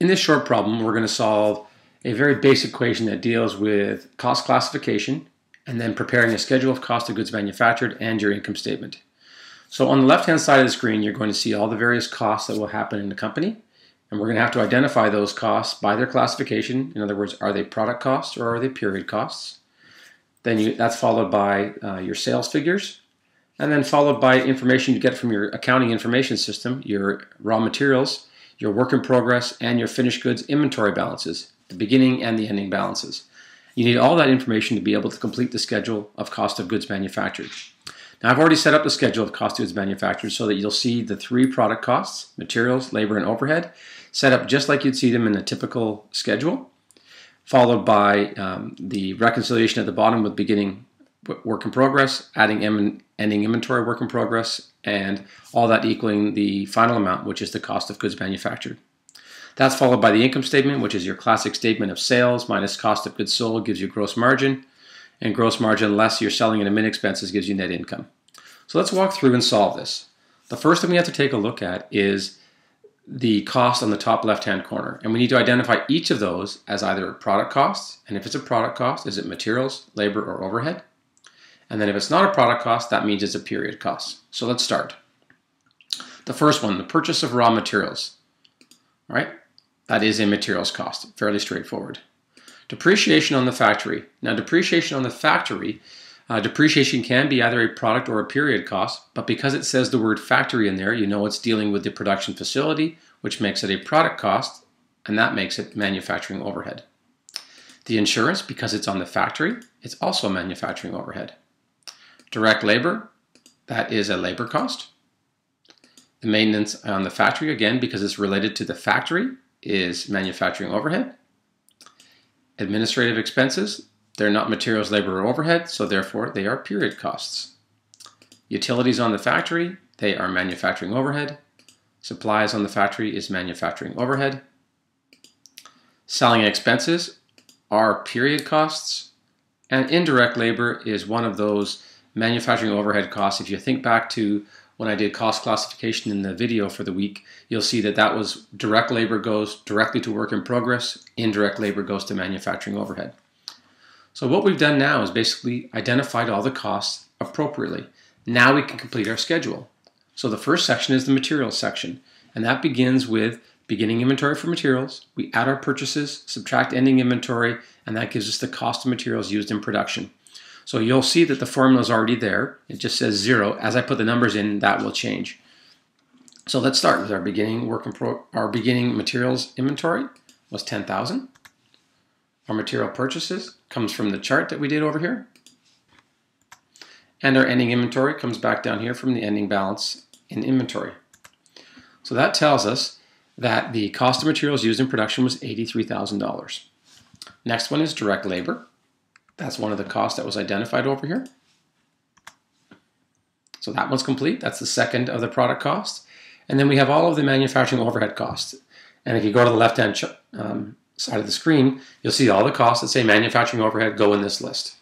In this short problem, we're going to solve a very basic equation that deals with cost classification and then preparing a schedule of cost of goods manufactured and your income statement. So on the left-hand side of the screen, you're going to see all the various costs that will happen in the company. And we're going to have to identify those costs by their classification. In other words, are they product costs or are they period costs? Then you, that's followed by uh, your sales figures, and then followed by information you get from your accounting information system, your raw materials, your work in progress, and your finished goods inventory balances, the beginning and the ending balances. You need all that information to be able to complete the schedule of cost of goods manufactured. Now I've already set up the schedule of cost of goods manufactured so that you'll see the three product costs, materials, labor, and overhead, set up just like you'd see them in a typical schedule, followed by um, the reconciliation at the bottom with beginning work in progress, adding and ending inventory work in progress, and all that equaling the final amount, which is the cost of goods manufactured. That's followed by the income statement, which is your classic statement of sales minus cost of goods sold gives you gross margin, and gross margin less your selling and admin expenses gives you net income. So let's walk through and solve this. The first thing we have to take a look at is the cost on the top left-hand corner. And we need to identify each of those as either product costs, and if it's a product cost, is it materials, labor, or overhead? And then if it's not a product cost, that means it's a period cost. So let's start. The first one, the purchase of raw materials. All right, that is a materials cost, fairly straightforward. Depreciation on the factory. Now depreciation on the factory, uh, depreciation can be either a product or a period cost, but because it says the word factory in there, you know it's dealing with the production facility, which makes it a product cost, and that makes it manufacturing overhead. The insurance, because it's on the factory, it's also manufacturing overhead. Direct labor, that is a labor cost. The maintenance on the factory, again, because it's related to the factory, is manufacturing overhead. Administrative expenses, they're not materials, labor, or overhead, so therefore they are period costs. Utilities on the factory, they are manufacturing overhead. Supplies on the factory is manufacturing overhead. Selling expenses are period costs. And indirect labor is one of those manufacturing overhead costs, if you think back to when I did cost classification in the video for the week, you'll see that that was direct labor goes directly to work in progress, indirect labor goes to manufacturing overhead. So what we've done now is basically identified all the costs appropriately. Now we can complete our schedule. So the first section is the materials section, and that begins with beginning inventory for materials. We add our purchases, subtract ending inventory, and that gives us the cost of materials used in production. So you'll see that the formula is already there. It just says zero. As I put the numbers in, that will change. So let's start with our beginning work in pro our beginning materials inventory was 10,000. Our material purchases comes from the chart that we did over here. And our ending inventory comes back down here from the ending balance in inventory. So that tells us that the cost of materials used in production was $83,000. Next one is direct labor. That's one of the costs that was identified over here. So that one's complete. That's the second of the product cost. And then we have all of the manufacturing overhead costs. And if you go to the left-hand um, side of the screen, you'll see all the costs that say manufacturing overhead go in this list.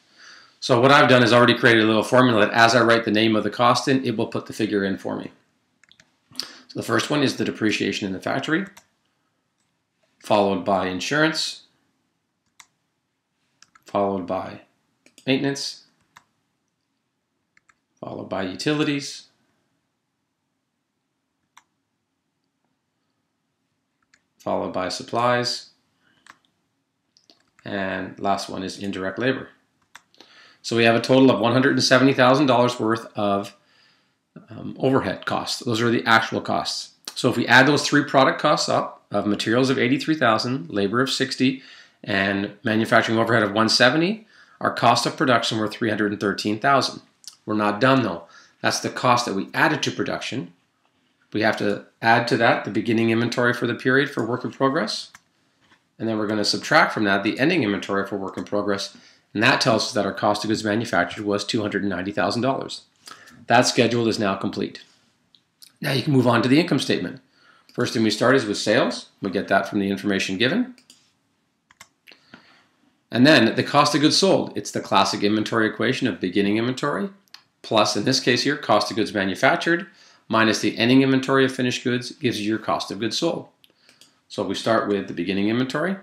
So what I've done is already created a little formula that as I write the name of the cost in, it will put the figure in for me. So the first one is the depreciation in the factory, followed by insurance, followed by maintenance, followed by utilities, followed by supplies, and last one is indirect labor. So we have a total of $170,000 worth of um, overhead costs. Those are the actual costs. So if we add those three product costs up of materials of 83,000, labor of 60, and manufacturing overhead of 170, our cost of production were 313,000. We're not done though. That's the cost that we added to production. We have to add to that the beginning inventory for the period for work in progress. And then we're going to subtract from that the ending inventory for work in progress. And that tells us that our cost of goods manufactured was $290,000. That schedule is now complete. Now you can move on to the income statement. First thing we start is with sales. We get that from the information given. And then the cost of goods sold. It's the classic inventory equation of beginning inventory plus, in this case here, cost of goods manufactured minus the ending inventory of finished goods gives you your cost of goods sold. So we start with the beginning inventory.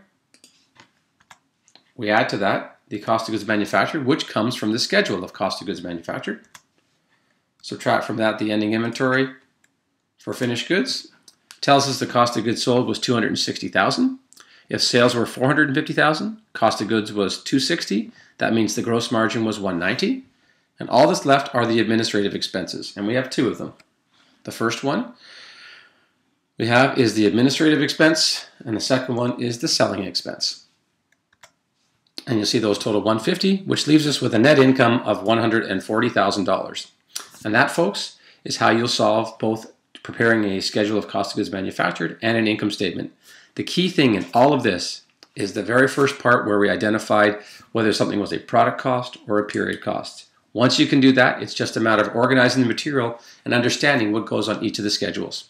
We add to that the cost of goods manufactured, which comes from the schedule of cost of goods manufactured. Subtract from that the ending inventory for finished goods. Tells us the cost of goods sold was 260,000. If sales were 450,000, cost of goods was 260. That means the gross margin was 190. And all that's left are the administrative expenses, and we have two of them. The first one we have is the administrative expense, and the second one is the selling expense. And you'll see those total 150, which leaves us with a net income of $140,000. And that, folks, is how you'll solve both preparing a schedule of cost of goods manufactured and an income statement. The key thing in all of this is the very first part where we identified whether something was a product cost or a period cost. Once you can do that, it's just a matter of organizing the material and understanding what goes on each of the schedules.